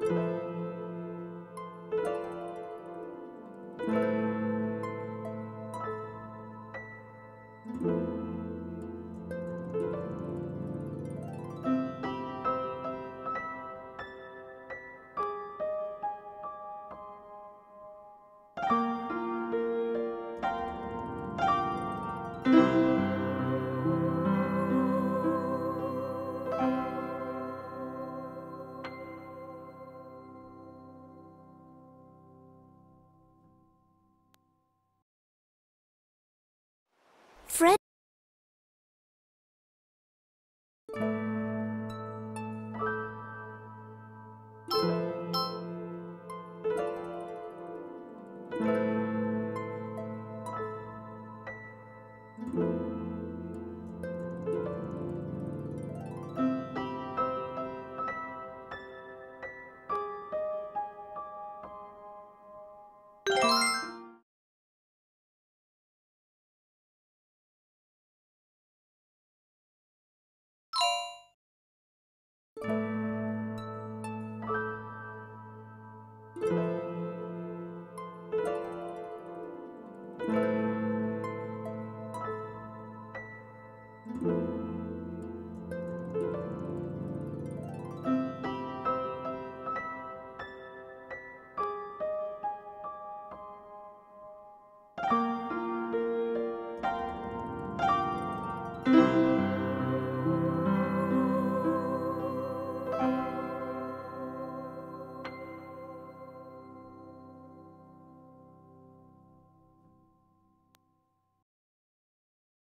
thank you. Fred